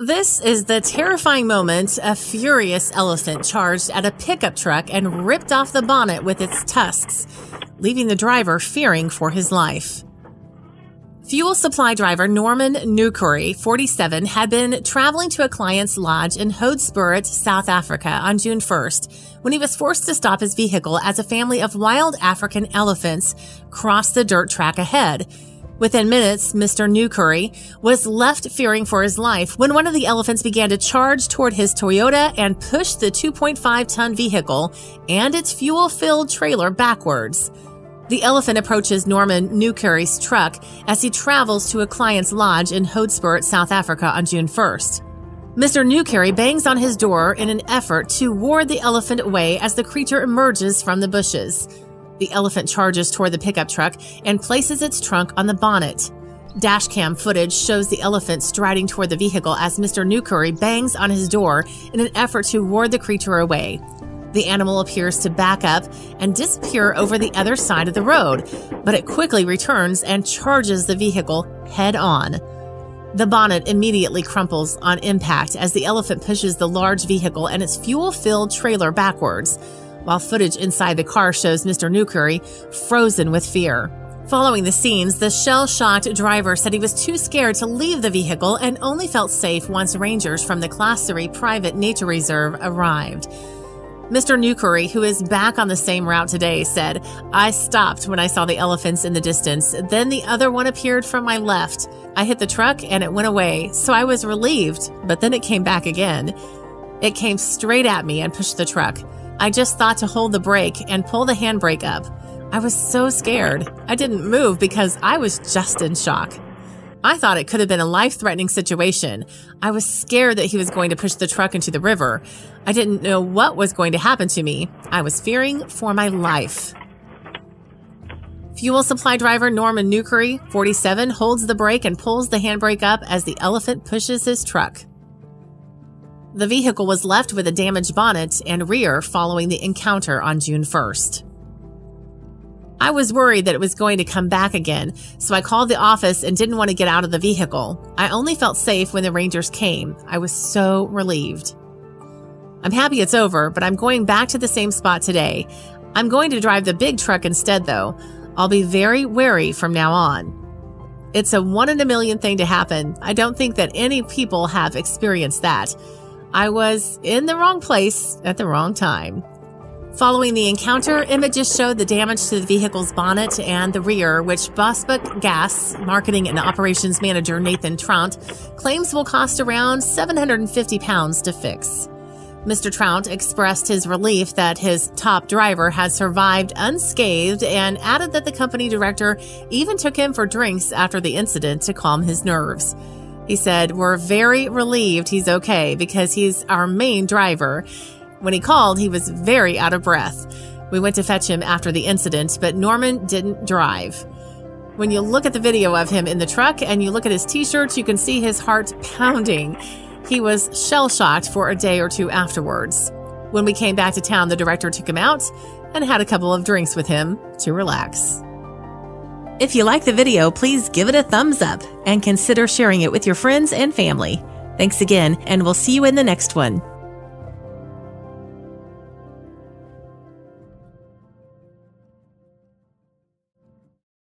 This is the terrifying moment a furious elephant charged at a pickup truck and ripped off the bonnet with its tusks, leaving the driver fearing for his life. Fuel supply driver Norman Newcurry, 47, had been traveling to a client's lodge in Hoedspruit, South Africa on June 1st when he was forced to stop his vehicle as a family of wild African elephants crossed the dirt track ahead, Within minutes, Mr. Newcurry was left fearing for his life when one of the elephants began to charge toward his Toyota and push the 2.5 ton vehicle and its fuel filled trailer backwards. The elephant approaches Norman Newcurry's truck as he travels to a client's lodge in Hoedspruit, South Africa on June 1st. Mr. Newcurry bangs on his door in an effort to ward the elephant away as the creature emerges from the bushes. The elephant charges toward the pickup truck and places its trunk on the bonnet. Dashcam footage shows the elephant striding toward the vehicle as Mr. Newcurry bangs on his door in an effort to ward the creature away. The animal appears to back up and disappear over the other side of the road, but it quickly returns and charges the vehicle head on. The bonnet immediately crumples on impact as the elephant pushes the large vehicle and its fuel filled trailer backwards while footage inside the car shows Mr. Newcurry frozen with fear. Following the scenes, the shell shocked driver said he was too scared to leave the vehicle and only felt safe once rangers from the Klaserie private nature reserve arrived. Mr. Newcurry, who is back on the same route today, said, I stopped when I saw the elephants in the distance. Then the other one appeared from my left. I hit the truck and it went away, so I was relieved, but then it came back again. It came straight at me and pushed the truck. I just thought to hold the brake and pull the handbrake up. I was so scared. I didn't move because I was just in shock. I thought it could have been a life threatening situation. I was scared that he was going to push the truck into the river. I didn't know what was going to happen to me. I was fearing for my life. Fuel supply driver Norman Newcurry, 47, holds the brake and pulls the handbrake up as the elephant pushes his truck. The vehicle was left with a damaged bonnet and rear following the encounter on June 1st. I was worried that it was going to come back again, so I called the office and didn't want to get out of the vehicle. I only felt safe when the Rangers came. I was so relieved. I'm happy it's over, but I'm going back to the same spot today. I'm going to drive the big truck instead, though. I'll be very wary from now on. It's a one in a million thing to happen. I don't think that any people have experienced that. I was in the wrong place at the wrong time. Following the encounter, images showed the damage to the vehicle's bonnet and the rear, which Bosbok Gas marketing and operations manager Nathan Trout claims will cost around 750 pounds to fix. Mr. Trout expressed his relief that his top driver had survived unscathed and added that the company director even took him for drinks after the incident to calm his nerves. He said, We're very relieved he's okay because he's our main driver. When he called, he was very out of breath. We went to fetch him after the incident, but Norman didn't drive. When you look at the video of him in the truck and you look at his t shirts, you can see his heart pounding. He was shell shocked for a day or two afterwards. When we came back to town, the director took him out and had a couple of drinks with him to relax. If you like the video, please give it a thumbs up and consider sharing it with your friends and family. Thanks again, and we'll see you in the next one.